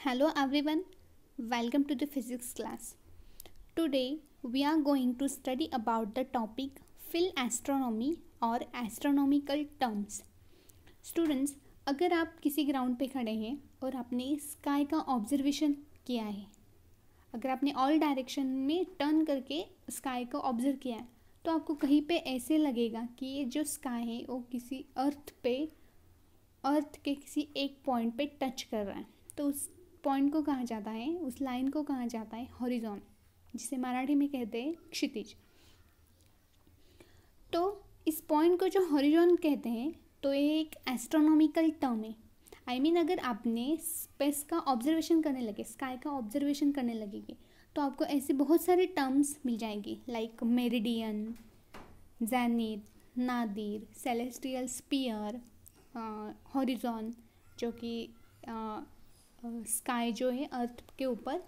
Hello everyone, welcome to the physics class. Today we are going to study about the topic fill astronomy और astronomical terms. Students, अगर आप किसी ground पे खड़े हैं और आपने स्काई का ऑब्जर्वेशन किया है अगर आपने ऑल डायरेक्शन में टर्न करके स्काई को ऑब्ज़र्व किया है तो आपको कहीं पे ऐसे लगेगा कि ये जो स्काई है वो किसी अर्थ पे अर्थ के किसी एक पॉइंट पे टच कर रहा है तो उस पॉइंट को कहा जाता है? उस लाइन को कहा जाता है? हॉरिजॉन जिसे मराठी में कहते हैं क्षितिज। तो इस पॉइंट को जो हॉरिजॉन कहते हैं तो ये एक एस्ट्रोनॉमिकल टर्म है। आई I मीन mean, अगर आपने स्पेस का ऑब्जर्वेशन करने लगे स्काई का ऑब्जर्वेशन करने लगेगी तो आपको ऐसे बहुत सारे टर्म्स मिल जाएँगी like meridian zenith nadir celestial sphere horizon जो कि स्काई जो है, अर्थ के ऊपर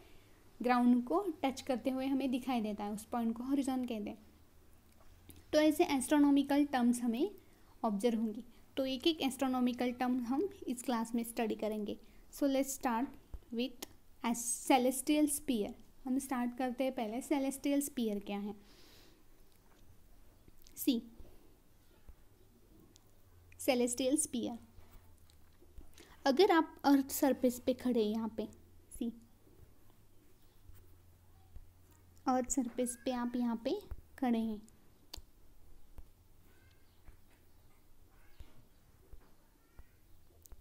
ग्राउंड को टच करते हुए हमें दिखाई देता है, उस पॉइंट को हॉरिजॉन कहते हैं। तो ऐसे एस्ट्रोनॉमिकल टर्म्स हमें ऑब्ज़र्व होंगी। तो एक एक एस्ट्रोनॉमिकल टर्म हम इस क्लास में स्टडी करेंगे। So let's start with celestial sphere हम स्टार्ट करते हैं पहले सेलेस्टियल स्पीयर क्या है? सी सेलेस्टियल स्पीयर अगर आप अर्थ सरफेस पे खड़े यहाँ पे सी अर्थ सरफेस पे आप यहाँ पे खड़े हैं।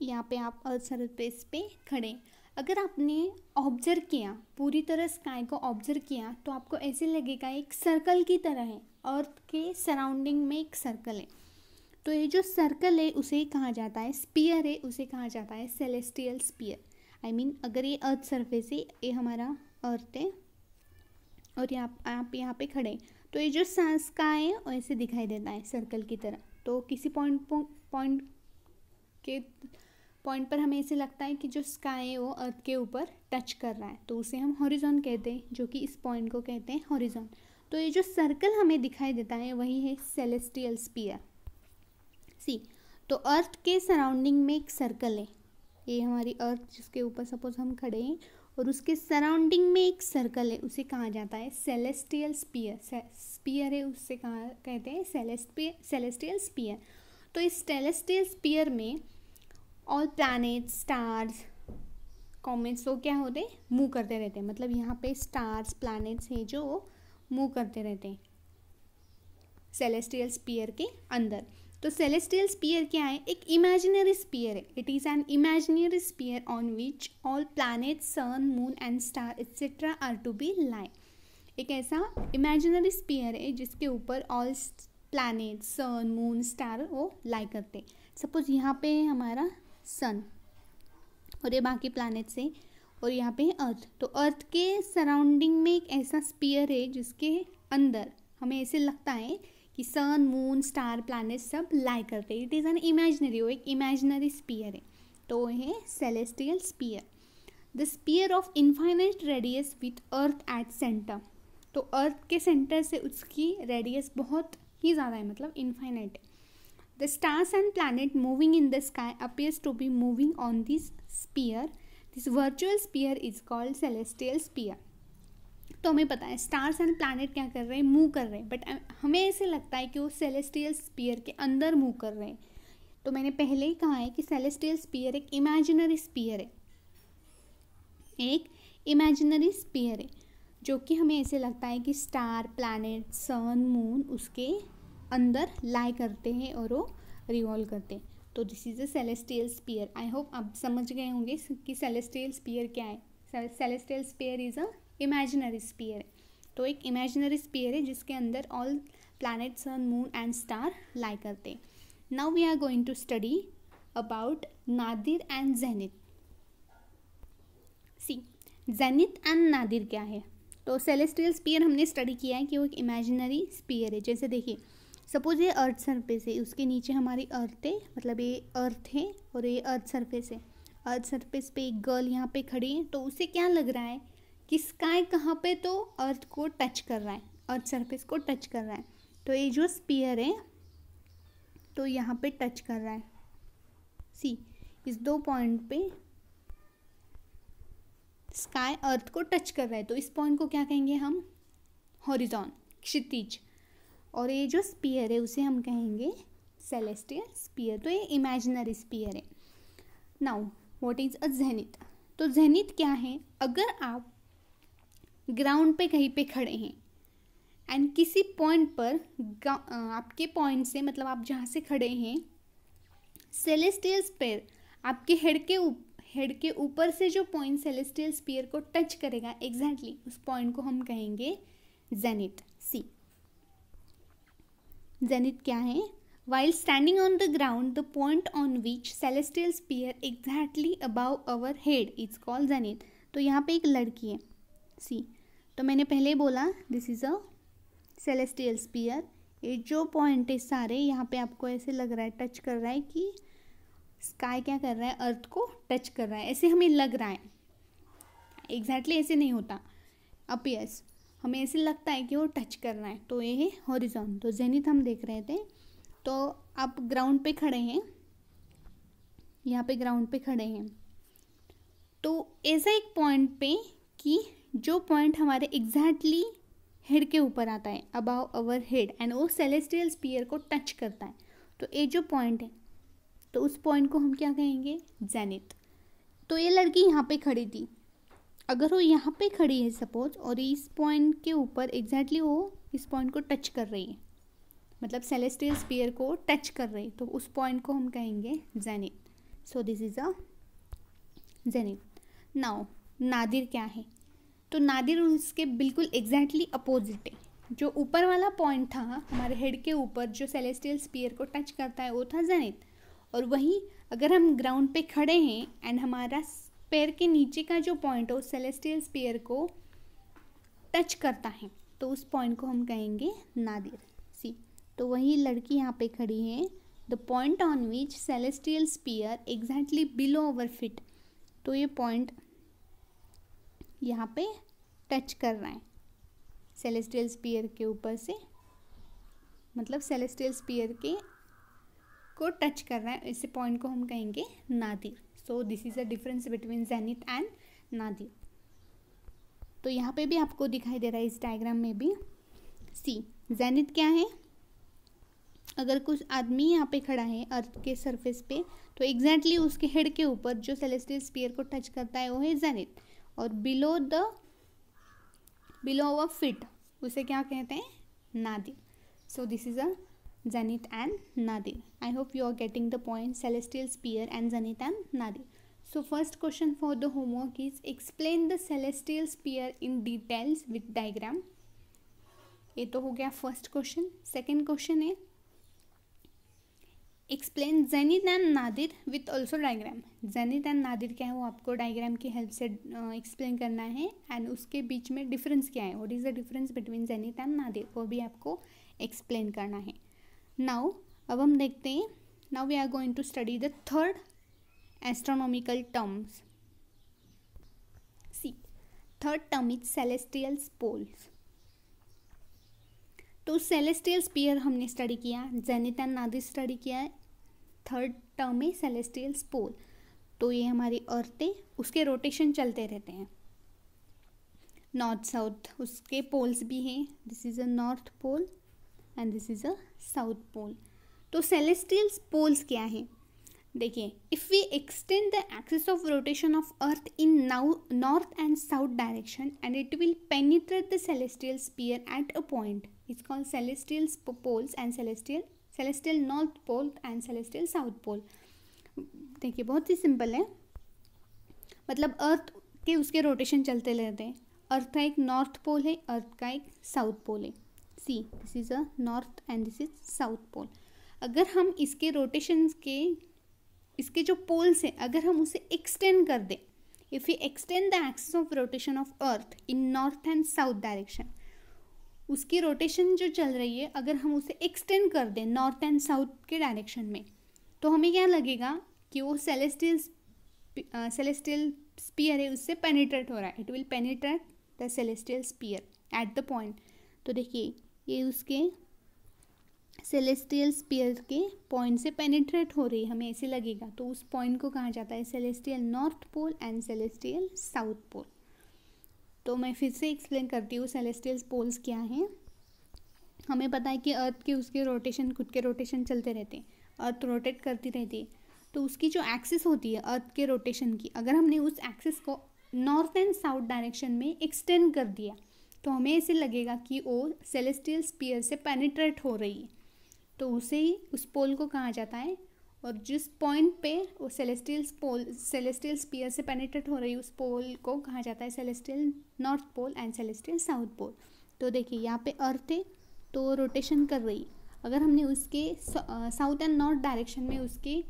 यहाँ पे आप अर्थ सरफेस पे खड़े अगर आपने ऑब्ज़र्व किया, पूरी तरह स्काई को ऑब्ज़र्व किया तो आपको ऐसे लगेगा एक सर्कल की तरह है। अर्थ के सराउंडिंग में एक सर्कल है। तो ये जो सर्कल है, उसे कहा जाता है स्पीयर है, उसे कहा जाता है सेलेस्टियल स्पीयर आई मीन अगर ये अर्थ सरफेस है, ये हमारा अर्थ है, और यहाँ, आप यहाँ पे खड़े तो ये जो स्काई है ऐसे दिखाई देता है सर्कल की तरह. तो किसी पॉइंट पॉइंट के पॉइंट पर हमें ऐसे लगता है कि जो स्काई है, वो अर्थ के ऊपर टच कर रहा है. तो उसे हम हॉरिजॉन कहते हैं, जो कि इस पॉइंट को कहते हैं हॉरिजॉन तो ये जो सर्कल हमें दिखाई देता है, वही है सेलेस्टियल स्पीयर सी। तो अर्थ के सराउंडिंग में एक सर्कल है। ये हमारी अर्थ जिसके ऊपर सपोज़ हम खड़े हैं और उसके सराउंडिंग में एक सर्कल है, उसे कहा जाता है सेलेस्टियल स्पीयर स्पीयर है, उससे कहा, कहते हैं सेलेस्टियल स्पीयर तो इस सेलेस्टियल स्पीयर में ऑल प्लैनेट स्टार्स कॉमेंट्स वो क्या होते हैं? मूव करते रहते हैं। मतलब यहाँ पे स्टार्स प्लैनेट्स हैं जो मूव करते रहते हैं। सेलेस्टियल स्पीयर के अंदर। तो सेलेस्टियल स्पीयर क्या है? एक इमेजिनरी स्पीयर है। It is an imaginary sphere on which all planet sun moon and star etcetera are to be lie एक ऐसा इमेजिनरी स्पीयर है जिसके ऊपर all planet sun moon star वो लाई करते सपोज़ यहाँ पे है हमारा सन और ये बाकी प्लैनेट्स है और यहाँ पे अर्थ तो अर्थ के सराउंडिंग में एक ऐसा स्पीयर है जिसके अंदर हमें ऐसे लगता है कि सन मून स्टार प्लानट सब लाई करते हैं। इट इज़ एन इमेजनरी वो एक इमेजनरी स्पीयर है। तो है celestial sphere the sphere of infinite radius with earth at center तो अर्थ के सेंटर से उसकी रेडियस बहुत ही ज़्यादा है मतलब इन्फाइनाइट है। The stars and planet moving in the sky appears to be moving on this sphere this virtual sphere is called celestial sphere तो हमें पता है स्टार्स एंड प्लानट क्या कर रहे हैं मूव कर रहे हैं बट हमें ऐसे लगता है कि वो सेलेस्टियल स्पीयर के अंदर मूव कर रहे हैं। तो मैंने पहले ही कहा है कि सेलेस्टियल स्पीयर एक इमेजिनरी स्पीयर है। एक इमेजिनरी स्पीयर है, जो कि हमें ऐसे लगता है कि स्टार प्लानट सन मून उसके अंदर लाई करते हैं और वो रिवॉल्व करते हैं। तो this is a celestial sphere I hope आप समझ गए होंगे कि सेलेस्टियल स्पीयर क्या है। Celestial sphere is a imaginary sphere तो एक इमेजिनरी स्पीयर है जिसके अंदर all planet sun moon and star lie करते now we are going to study about nadir and zenith see zenith and nadir क्या है? तो सेलेस्ट्रियल स्पीयर हमने स्टडी किया है कि वो एक इमेजिनरी स्पीयर है। जैसे देखिए सपोज़ ये अर्थ सरफेस है, उसके नीचे हमारी अर्थ है मतलब ये अर्थ है और ये अर्थ सरफेस है। अर्थ सरफेस पे एक गर्ल यहाँ पे खड़ी है तो उसे क्या लग रहा है? कि स्काई कहाँ पे तो अर्थ को टच कर रहा है अर्थ सरफेस को टच कर रहा है। तो ये जो स्पीयर है तो यहाँ पे टच कर रहा है। सी इस दो पॉइंट पे स्काई अर्थ को टच कर रहा है। तो इस पॉइंट को क्या कहेंगे हम? हॉरिजॉन क्षितिज। और ये जो स्पीयर है, उसे हम कहेंगे सेलेस्टियल स्पीयर तो ये इमेजिनरी स्पीयर है। Now what is a zenith तो जेनिथ क्या है? अगर आप ग्राउंड पे कहीं पे खड़े हैं। एंड किसी पॉइंट पर आपके पॉइंट से मतलब आप जहाँ से खड़े हैं सेलेस्टियल स्पेयर आपके हेड के हेड के ऊपर से जो पॉइंट सेलेस्टियल स्पीयर को टच करेगा एग्जैक्टली exactly, उस पॉइंट को हम कहेंगे जेनिट सी जेनिट क्या है? While standing on the ground the point on which celestial sphere exactly above our head it's called zenith तो यहाँ पे एक लड़की है। सी। तो मैंने पहले बोला this is a celestial sphere ये जो पॉइंट है सारे, यहाँ पे आपको ऐसे लग रहा है टच कर रहा है कि स्काई क्या कर रहा है? अर्थ को टच कर रहा है। ऐसे हमें लग रहा है। एग्जैक्टली exactly ऐसे नहीं होता। अपियस हमें ऐसे लगता है कि वो टच कर रहा है। तो ये है हॉरिजॉन तो जेनिथ हम देख रहे थे। तो आप ग्राउंड पे खड़े हैं। यहाँ पे ग्राउंड पे खड़े हैं। तो ऐसा एक पॉइंट पे कि जो पॉइंट हमारे एग्जैक्टली हेड के ऊपर आता है अबाव अवर हेड एंड वो सेलेस्टियल स्पीयर को टच करता है। तो ये जो पॉइंट है तो उस पॉइंट को हम क्या कहेंगे? जेनिथ तो ये लड़की यहाँ पे खड़ी थी। अगर वो यहाँ पे खड़ी है सपोज़ और इस पॉइंट के ऊपर एग्जैक्टली वो इस पॉइंट को टच कर रही है मतलब सेलेस्टियल स्पीयर को टच कर रही है तो उस पॉइंट को हम कहेंगे zenith so this is a zenith now nadir क्या है? तो नादिर उसके बिल्कुल एग्जैक्टली अपोजिट है। जो ऊपर वाला पॉइंट था, हमारे हेड के ऊपर, जो सेलेस्टियल स्पीयर को टच करता है, वो था जेनिथ और वहीं अगर हम ग्राउंड पे खड़े हैं एंड हमारा पैर के नीचे का जो पॉइंट है, उस सेलेस्टियल स्पीयर को टच करता है तो उस पॉइंट को हम कहेंगे नादिर। सी तो वही लड़की यहाँ पे खड़ी है। The point on which celestial sphere exactly below our feet तो ये पॉइंट यहाँ पे टच कर रहा है। सेलेस्टियल स्पीयर के ऊपर से मतलब सेलेस्टियल स्पीयर के को टच कर रहा है। इस पॉइंट को हम कहेंगे nadir. So this is a difference between zenith and nadir. तो यहाँ पे भी आपको दिखाई दे रहा है, इस डायग्राम में भी। सी जैनिथ क्या है? अगर कुछ आदमी यहाँ पे खड़ा है अर्थ के सरफेस पे तो एग्जैक्टली exactly उसके हेड के ऊपर जो सेलेस्टियल स्पीयर को टच करता है, वो है जेनिथ और below the below a feet उसे क्या कहते हैं? Nadir so this is a zenith and nadir I hope you are getting the point celestial sphere and zenith and nadir so first question for the homework is explain the celestial sphere in details with diagram ये तो हो गया first question second question है explain zenith and nadir with also diagram zenith and nadir क्या है वो आपको diagram की हेल्प से एक्सप्लेन करना है एंड उसके बीच में डिफरेंस क्या है? What is the difference between zenith and nadir वो भी आपको एक्सप्लेन करना है। नाउ अब हम देखते हैं। Now we are going to study the third astronomical terms see third term is celestial poles तो सेलेस्टियल स्पीयर हमने स्टडी किया जेनिथ एंड नादिर स्टडी किया है थर्ड टर्म है सेलेस्टियल पोल तो ये हमारी अर्थ उसके रोटेशन चलते रहते हैं। नॉर्थ साउथ उसके पोल्स भी हैं। This is a north pole and this is a south pole तो सेलेस्टियल पोल्स क्या हैं? देखिए if we extend the axis of rotation of earth in now north and south direction and it will penetrate the celestial sphere at a point it's called celestial poles and celestial celestial north pole and celestial south pole देखिए, बहुत ही simple है। मतलब अर्थ के उसके rotation चलते रहते हैं। अर्थ का एक नॉर्थ पोल है अर्थ का एक साउथ पोल है। See this is a north and this is south pole अगर हम इसके रोटेशन के, इसके जो पोल्स हैं, अगर हम उसे एक्सटेंड कर दें if you extend the axis of rotation of earth in north and south direction उसकी रोटेशन जो चल रही है, अगर हम उसे एक्सटेंड कर दें नॉर्थ एंड साउथ के डायरेक्शन में तो हमें क्या लगेगा कि वो सेलेस्टियल सेलेस्टियल स्पीयर है, उससे पेनिट्रेट हो रहा है. It will penetrate the celestial sphere at the point तो देखिए, ये उसके सेलेस्टियल स्पीयर के पॉइंट से पेनिट्रेट हो रही है. हमें ऐसे लगेगा. तो उस पॉइंट को कहा जाता है celestial north pole and celestial south pole तो मैं फिर से एक्सप्लेन करती हूँ सेलेस्टियल पोल्स क्या हैं। हमें पता है कि अर्थ के उसके रोटेशन खुद के रोटेशन चलते रहते हैं। अर्थ रोटेट करती रहती है। तो उसकी जो एक्सिस होती है अर्थ के रोटेशन की, अगर हमने उस एक्सिस को नॉर्थ एंड साउथ डायरेक्शन में एक्सटेंड कर दिया तो हमें ऐसे लगेगा कि वो सेलेस्टियल स्पीयर से पेनिट्रेट हो रही है। तो उसे ही उस पोल को कहा जाता है और जिस पॉइंट पे वो सेलेस्टियल पोल सेलेस्टियल स्पीयर से पेनिट्रेट हो रही है, उस पोल को कहा जाता है celestial north pole and celestial south pole तो देखिए, यहाँ पे अर्थ है तो रोटेशन कर रही अगर हमने उसके साउथ एंड नॉर्थ डायरेक्शन में उसके,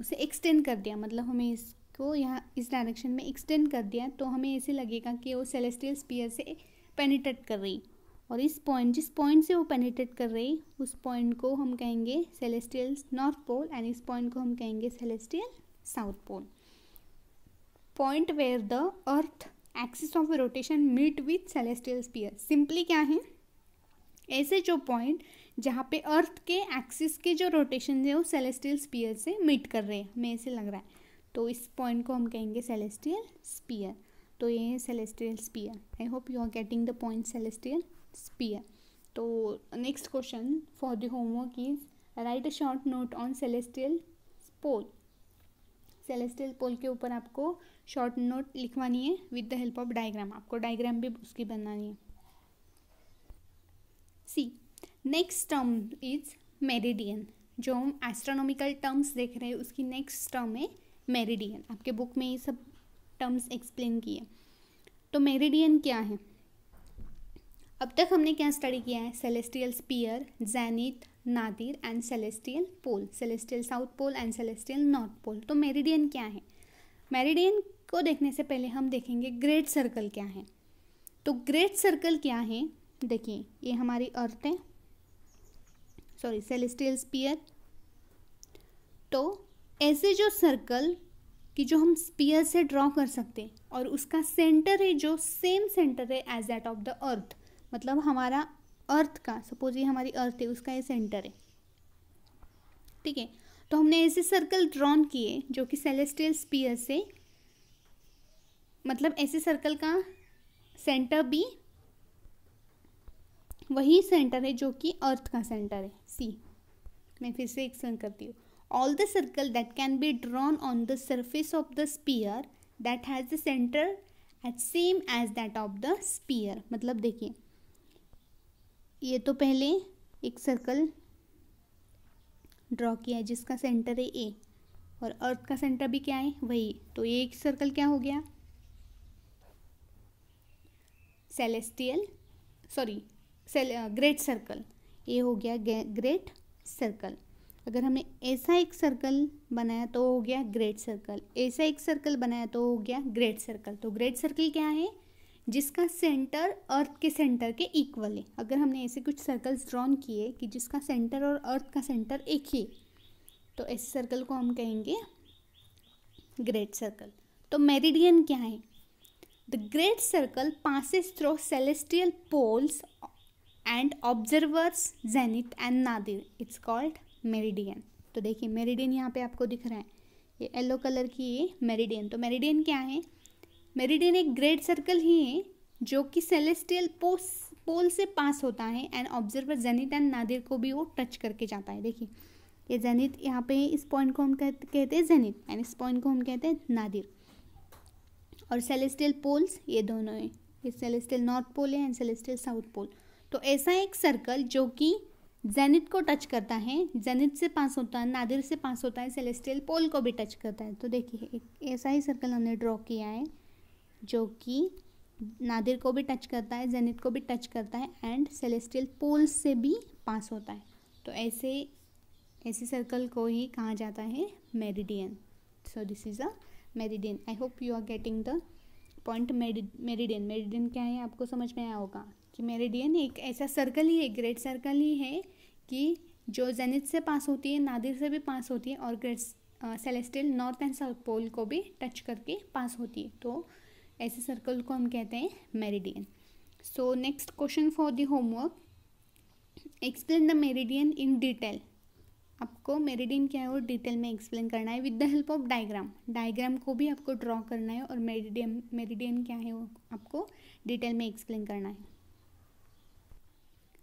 उसे एक्सटेंड कर दिया मतलब हमें इसको यहाँ, इस डायरेक्शन में एक्सटेंड कर दिया तो हमें ऐसे लगेगा कि वो सेलेस्टियल स्पीयर से पेनिट्रेट कर रही और इस पॉइंट जिस पॉइंट से वो पेनिट्रेट कर रही, उस पॉइंट को हम कहेंगे सेलेस्टियल नॉर्थ पोल एंड इस पॉइंट को हम कहेंगे celestial south pole point where the earth axis of rotation meet with celestial sphere simply क्या है? ऐसे जो पॉइंट जहाँ पे अर्थ के एक्सिस के जो रोटेशन है, वो सेलेस्टियल स्पीयर से मीट कर रहे हैं। हमें ऐसे लग रहा है। तो इस पॉइंट को हम कहेंगे सेलेस्टियल स्पीयर तो ये है celestial sphere I hope you are getting the point celestial sphere तो next question for the homework is write a short note on celestial pole celestial pole के ऊपर आपको शॉर्ट नोट लिखवानी है with the help of diagram आपको diagram भी उसकी बनानी है। See next term is meridian जो हम एस्ट्रोनॉमिकल टर्म्स देख रहे हैं, उसकी नेक्स्ट टर्म है मेरिडियन आपके बुक में ये सब टर्म्स एक्सप्लेन किए तो मेरिडियन क्या है? अब तक हमने क्या स्टडी किया है? Celestial sphere zenith nadir and celestial pole celestial south pole and celestial north pole तो मेरिडियन क्या है? मेरिडियन को देखने से पहले हम देखेंगे ग्रेट सर्कल क्या है। तो ग्रेट सर्कल क्या है? देखिए, ये हमारी अर्थ है। सॉरी सेलेस्टियल स्पीयर तो ऐसे जो सर्कल कि जो हम स्पीयर से ड्रॉ कर सकते हैं और उसका सेंटर है जो सेम सेंटर है as that of the earth मतलब हमारा अर्थ का सपोज़ ये हमारी अर्थ है, उसका ये सेंटर है। ठीक है? तो हमने ऐसे सर्कल ड्रॉन किए, जो कि सेलेस्टियल स्पीयर से मतलब ऐसे सर्कल का सेंटर भी, वही सेंटर है जो कि अर्थ का सेंटर है। सी मैं फिर से एक्सप्लेन करती हूँ। All the circle that can be drawn on the surface of the sphere that has the center at same as that of the sphere मतलब देखिए ये तो पहले एक सर्कल ड्रॉ किया है, जिसका सेंटर है ए और अर्थ का सेंटर भी क्या है? वही। तो ये एक सर्कल क्या हो गया? सेलेस्टियल सॉरी सेल ग्रेट सर्कल ये हो गया ग्रेट सर्कल अगर हमने ऐसा एक सर्कल बनाया तो हो गया ग्रेट सर्कल ऐसा एक सर्कल बनाया तो हो गया ग्रेट सर्कल तो ग्रेट सर्कल क्या है? जिसका सेंटर अर्थ के सेंटर के इक्वल है। अगर हमने ऐसे कुछ सर्कल्स ड्रॉन किए कि जिसका सेंटर और अर्थ का सेंटर एक ही तो ऐसे सर्कल को हम कहेंगे ग्रेट सर्कल तो मेरिडियन क्या है? The great circle passes through celestial poles and observers zenith and nadir it's called meridian तो देखिए मेरिडियन यहाँ पे आपको दिख रहा है। ये येलो कलर की ये मेरिडियन तो मेरिडियन क्या है? मेरिडियन एक ग्रेट सर्कल ही है, जो कि सेलेस्टियल पोस पोल से पास होता है and observer zenith and nadir को भी वो टच करके जाता है। देखिए, ये जेनिथ यहाँ पे इस पॉइंट को हम कहते हैं जेनिथ एंड इस पॉइंट को हम कहते हैं नादिर और सेलेस्टियल पोल्स ये दोनों हैं। ये सेलेस्टियल नॉर्थ पोल है एंड सेलेस्टियल साउथ पोल तो ऐसा एक सर्कल जो कि जेनिथ को टच करता है जेनिथ से पास होता है नादिर से पास होता है सेलेस्टियल पोल को भी टच करता है। तो देखिए, एक ऐसा ही सर्कल हमने ड्रॉ किया है। जो कि नादिर को भी टच करता है, जेनिथ को भी टच करता है एंड सेलेस्टियल पोल से भी पास होता है। तो ऐसे ऐसे सर्कल को ही कहा जाता है meridian so this is a meridian I hope you are getting the point meridian meridian क्या है? आपको समझ में आया होगा कि मेरिडियन एक ऐसा सर्कल ही है ग्रेट सर्कल ही है कि जो जेनिथ से पास होती है, नादिर से भी पास होती है और great celestial north and south pole को भी टच करके पास होती है। तो ऐसे सर्कल को हम कहते हैं meridian so next question for the homework explain the meridian in detail आपको मेरिडियन क्या है वो डिटेल में एक्सप्लेन करना है with the help of diagram diagram को भी आपको ड्रॉ करना है और मेरिडियन मेरिडियन क्या है वो आपको डिटेल में एक्सप्लेन करना है.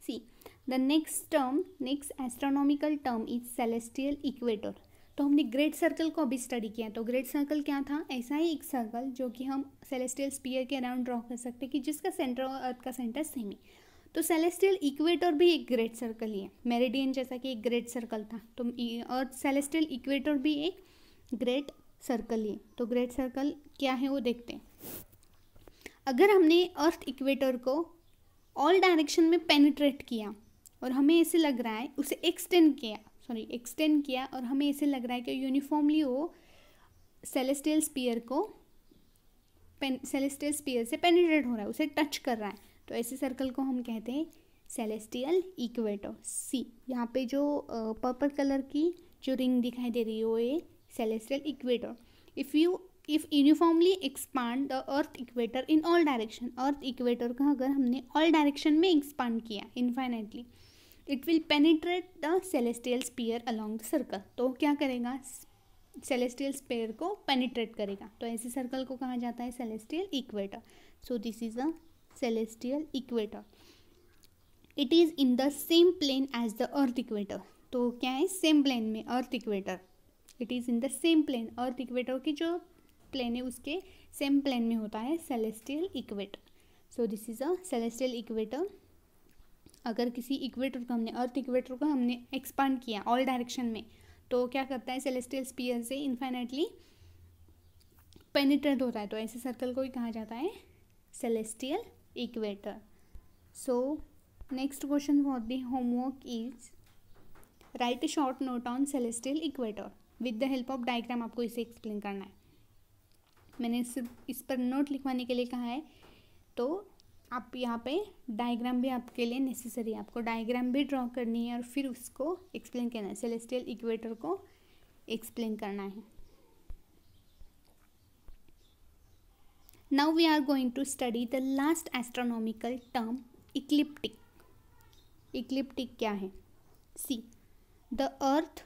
See the next term next astronomical term is celestial equator तो हमने ग्रेट सर्कल को अभी स्टडी किया तो ग्रेट सर्कल क्या था? ऐसा ही एक सर्कल जो कि हम सेलेस्टियल स्पीयर के अराउंड ड्रॉ कर सकते हैं कि जिसका सेंटर और अर्थ का सेंटर सेम ही तो सेलेस्टियल इक्वेटर भी एक ग्रेट सर्कल ही है। मेरिडियन जैसा कि एक ग्रेट सर्कल था। तो और सेलेस्टियल इक्वेटर भी एक ग्रेट सर्कल ही है। तो ग्रेट सर्कल क्या है वो देखते हैं। अगर हमने अर्थ इक्वेटर को ऑल डायरेक्शन में पेनिट्रेट किया और हमें ऐसे लग रहा है, उसे एक्सटेंड किया सॉरी एक्सटेंड किया और हमें ऐसे लग रहा है कि यूनिफॉर्मली वो सेलेस्टियल स्पीयर को पेन सेलेस्टियल स्पीयर से पेनिट्रेट हो रहा है, उसे टच कर रहा है। तो ऐसे सर्कल को हम कहते हैं सेलेस्टियल इक्वेटर सी यहाँ पे जो पर्पल कलर की जो रिंग दिखाई दे रही है, वो ये celestial equator if you if uniformly expand the earth equator in all direction earth equator का अगर हमने ऑल डायरेक्शन में एक्सपांड किया infinitely it will penetrate the celestial sphere along the circle तो क्या करेगा? सेलेस्टियल स्पेयर को पेनिट्रेट करेगा. तो ऐसे सर्कल को कहा जाता है celestial equator so this is a celestial equator it is in the same plane as the earth equator तो क्या है? सेम प्लेन में earth equator it is in the same plane earth equator की जो प्लेन है, उसके same plane में होता है celestial equator so this is a celestial equator अगर किसी इक्वेटर को हमने अर्थ इक्वेटर को हमने एक्सपांड किया ऑल डायरेक्शन में तो क्या करता है सेलेस्टियल स्पीयर से इन्फाइनेटली पेनिट्रेट होता है। तो ऐसे सर्कल को ही कहा जाता है celestial equator so next question for the homework is write short note on celestial equator with the help of diagram, आपको इसे एक्सप्लेन करना है। मैंने सिर्फ़ इस पर नोट लिखवाने के लिए कहा है तो आप यहाँ पे डायग्राम भी आपके लिए नेसेसरी है। आपको डायग्राम भी ड्रॉ करनी है और फिर उसको एक्सप्लेन करना है। सेलेस्टियल इक्वेटर को एक्सप्लेन करना है। Now we are going to study the last astronomical term ecliptic ecliptic क्या है? See the earth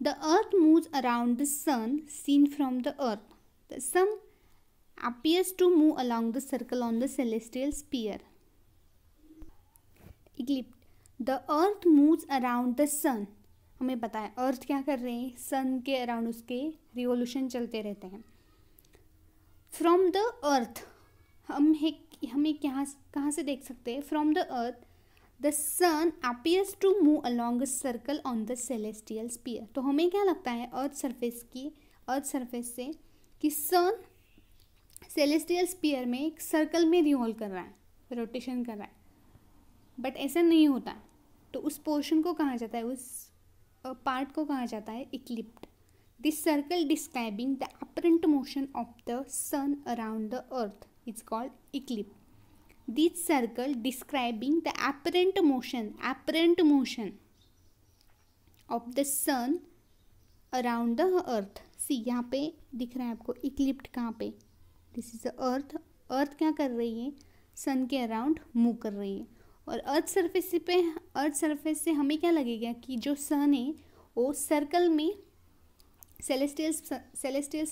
the earth moves around the sun seen from the earth sun appears to move along the circle on the celestial sphere. Eclipse. The earth moves around the sun. हमें पता है अर्थ क्या कर रहे हैं सन के around उसके revolution चलते रहते हैं फ्रॉम द अर्थ हम हमें क्या कहाँ से देख सकते हैं from the earth the sun appears to move along circle on the celestial sphere तो हमें क्या लगता है अर्थ सरफेस की अर्थ सरफेस से कि सन सेलेस्टियल स्पीयर में एक सर्कल में रिवॉल कर रहा है रोटेशन कर रहा है। बट ऐसा नहीं होता। तो उस पोर्शन को कहा जाता है, उस पार्ट को कहा जाता है ecliptic this circle describing the apparent motion of the sun around the earth it's called ecliptic this circle describing the apparent motion apparent motion of the sun around the earth see यहाँ पे दिख रहा है आपको ecliptic कहाँ पे? This is earth earth क्या कर रही है? सन के अराउंड मूव कर रही है। और अर्थ सरफेस पे अर्थ सरफेस से हमें क्या लगेगा कि जो सन है, वो सर्कल में सेलेस्टियल सेलेस्टियल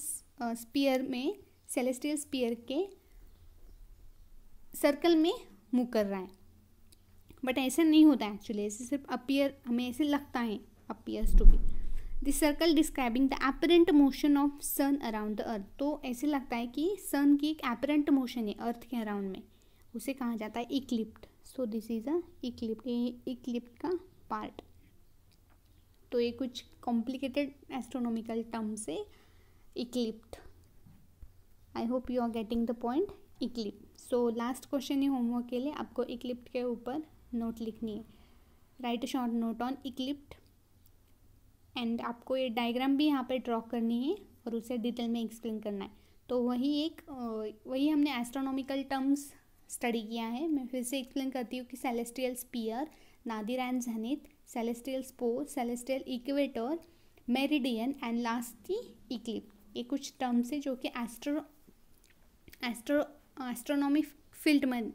स्पीयर में सेलेस्टियल स्पीयर के सर्कल में मूव कर रहा है। बट ऐसा नहीं होता एक्चुअली ऐसे सिर्फ़ अपियर हमें ऐसे लगता है appears to be this circle describing the apparent motion of sun around the earth तो ऐसे लगता है कि सन की एक एपरेंट मोशन है अर्थ के अराउंड में। उसे कहा जाता है इक्लिप्ट सो दिस इज़ अ इक्लिप्ट इक्लिप्ट का पार्ट तो ये कुछ कॉम्प्लिकेटेड एस्ट्रोनॉमिकल टर्म से ecliptic I hope you are getting the point ecliptic so last question है होमवर्क के लिए. आपको इक्लिप्ट के ऊपर नोट लिखनी है. Write short note on ecliptic and आपको ये डायग्राम भी यहाँ पे ड्रॉ करनी है और उसे डिटेल में एक्सप्लेन करना है। तो वही एक वही हमने एस्ट्रोनॉमिकल टर्म्स स्टडी किया है। मैं फिर से एक्सप्लेन करती हूँ कि celestial sphere nadir and zenith celestial sphere celestial equator meridian and last ecliptic ये कुछ टर्म्स है जो कि एस्ट्रो एस्ट्रो एस्ट्रोनॉमी फ़ील्ड में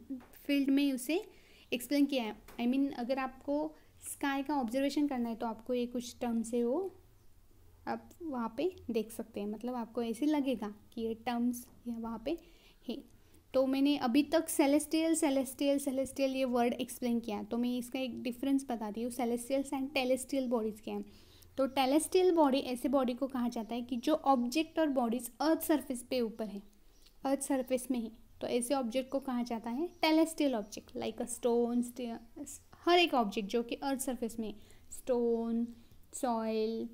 फ़ील्ड में उसे एक्सप्लेन किया है। आई I मीन mean, अगर आपको स्काई का ऑब्जर्वेशन करना है तो आपको ये कुछ टर्म से वो आप वहाँ पे देख सकते हैं। मतलब आपको ऐसे लगेगा कि ये टर्म्स या वहाँ पे है। तो मैंने अभी तक सेलेस्टियल सेलेस्टियल सेलेस्टियल ये वर्ड एक्सप्लेन किया तो मैं इसका एक डिफरेंस बताती हूँ। सेलेस्टियल्स एंड टेलेस्टियल बॉडीज़ के हैं? तो टेलेस्टियल बॉडी ऐसे बॉडी को कहा जाता है कि जो ऑब्जेक्ट और बॉडीज अर्थ सरफेस पे ऊपर है। अर्थ सरफेस में है। तो ऐसे ऑब्जेक्ट को कहा जाता है terrestrial object like a stone हर एक ऑब्जेक्ट जो कि अर्थ सरफेस में stone soil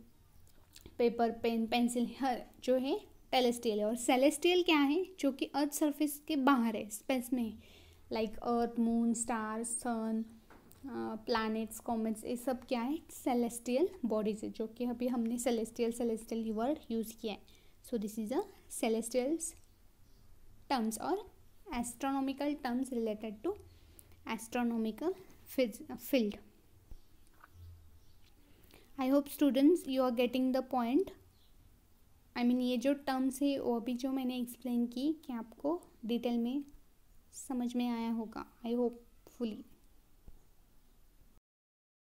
paper pen pencil हर जो है टेलेस्टियल है। और सेलेस्टियल क्या है? जो कि अर्थ सरफेस के बाहर है स्पेस में। Like earth moon star sun planets comets ये सब क्या है? सेलेस्टियल बॉडीज है, जो कि अभी हमने सेलेस्टियल सेलेस्टियल वर्ड यूज़ किया है। So this is a celestials terms और astronomical terms related to astronomical field I hope students you are getting the point I mean ये जो टर्म्स है वो अभी जो मैंने एक्सप्लेन की, कि आपको डिटेल में समझ में आया होगा आई होप फुली